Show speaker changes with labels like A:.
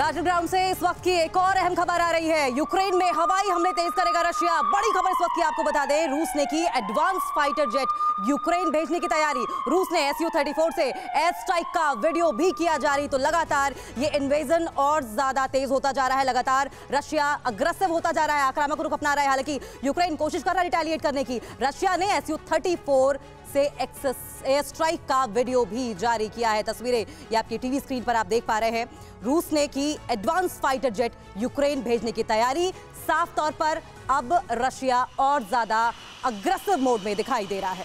A: Battle ground से इस वक्त की एक और अहम खबर आ रही है। यूक्रेन में हवाई हमले तेज करेगा रशिया। बड़ी खबर इस वक्त की आपको बता दें, रूस ने की एडवांस फाइटर जेट यूक्रेन भेजने की तैयारी। रूस ने एस यू थर्टी फोर से एयर स्ट्राइक का वीडियो भी किया जारी। तो लगातार ये इन्वेजन और ज़्यादा तेज होता जा रहा है। लगातार रशिया अग्रेसिव होता जा रहा है। आक्रामक रुख अपना रहा है। हालाँकि यूक्रेन कोशिश कर रहा है रिटेलिएट करने की। रशिया ने एस यू थर्टी फोर से एयर स्ट्राइक का वीडियो भी जारी किया है। तस्वीरें ये आपकी टीवी स्क्रीन पर आप देख पा रहे हैं। रूस ने की एडवांस फाइटर जेट यूक्रेन भेजने की तैयारी। साफ़ तौर पर अब रशिया और ज़्यादा अग्रेसिव मोड में दिखाई दे रहा है।